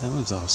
That was awesome.